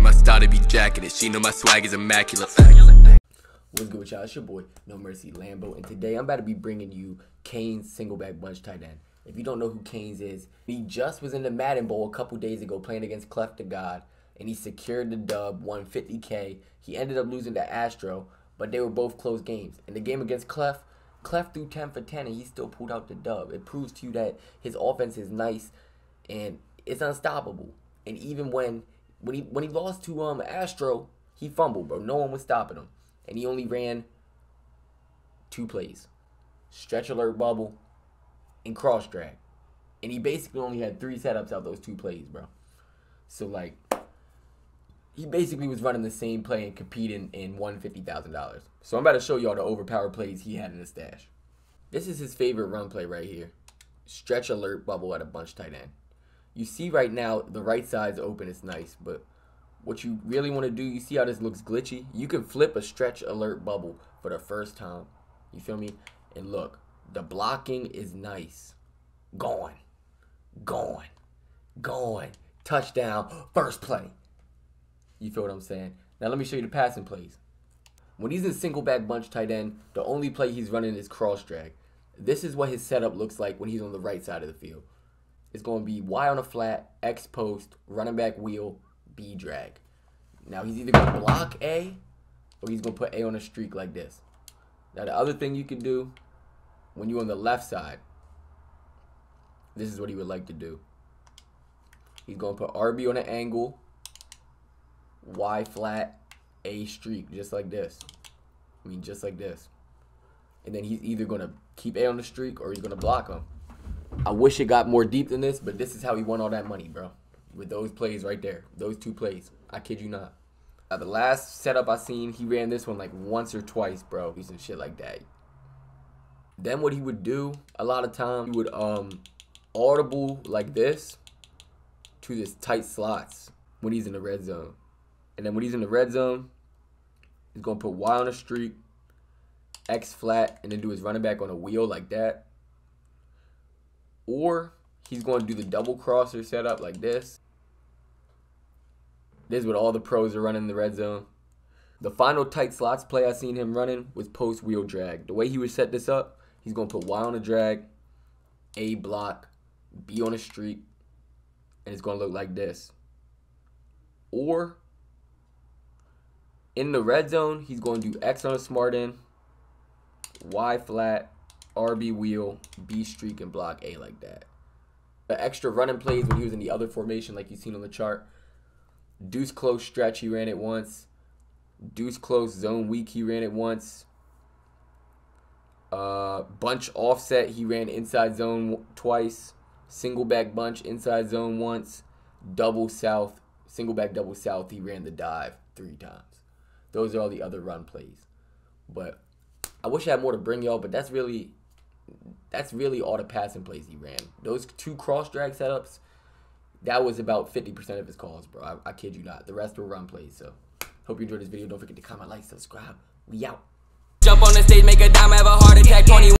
and my style to be jacketed. She know my swag is immaculate. What's good with y'all? It's your boy, No Mercy Lambo, and today I'm about to be bringing you Canes single back bunch tight end. If you don't know who Canes is, he just was in the Madden Bowl a couple days ago playing against CleffDaGod, and he secured the dub, won 50k. He ended up losing to Astro, but they were both close games. In the game against Cleff, Cleff threw 10 for 10 and he still pulled out the dub. It proves to you that his offense is nice and it's unstoppable. And even when when he when he lost to um Astro, he fumbled, bro. No one was stopping him. And he only ran two plays. Stretch alert bubble and cross drag. And he basically only had three setups out of those two plays, bro. So like he basically was running the same play and competing and won fifty thousand dollars. So I'm about to show y'all the overpowered plays he had in his stash. This is his favorite run play right here. Stretch alert bubble at a bunch tight end. You see right now the right side's open, it's nice, but what you really want to do, you see how this looks glitchy? You can flip a stretch alert bubble for the first time. You feel me? And look, the blocking is nice. Gone. Gone. Gone. Touchdown. First play. You feel what I'm saying? Now let me show you the passing plays. When he's in single back bunch tight end, the only play he's running is cross drag. This is what his setup looks like when he's on the right side of the field. It's going to be Y on a flat, X post, running back wheel, B drag. Now he's either going to block A or he's going to put A on a streak like this. Now the other thing you can do when you're on the left side, this is what he would like to do. He's going to put RB on an angle, Y flat, A streak, just like this. I mean, just like this. And then he's either going to keep A on the streak or he's going to block him. I wish it got more deep than this, but this is how he won all that money, bro. With those plays right there. Those two plays. I kid you not. Uh, the last setup I seen, he ran this one like once or twice, bro. He's some shit like that. Then what he would do, a lot of time, he would um audible like this to this tight slots when he's in the red zone. And then when he's in the red zone, he's going to put Y on a streak, X flat, and then do his running back on a wheel like that. Or he's going to do the double crosser setup like this. This is what all the pros are running in the red zone. The final tight slots play I seen him running was post wheel drag. The way he would set this up, he's going to put Y on a drag, A block, B on a streak, and it's going to look like this. Or in the red zone, he's going to do X on a smart in, Y flat, RB wheel, B streak, and block A like that. The extra running plays when he was in the other formation, like you've seen on the chart. Deuce close stretch, he ran it once. Deuce close zone weak, he ran it once. Uh, bunch offset, he ran inside zone twice. Single back bunch, inside zone once. Double south, single back double south, he ran the dive three times. Those are all the other run plays. But I wish I had more to bring y'all, but that's really that's really all the passing plays he ran. Those two cross drag setups, that was about 50% of his calls, bro. I, I kid you not. The rest were run plays. So, hope you enjoyed this video. Don't forget to comment, like, subscribe. We out. Jump on the stage, make a dime, have a heart attack. 20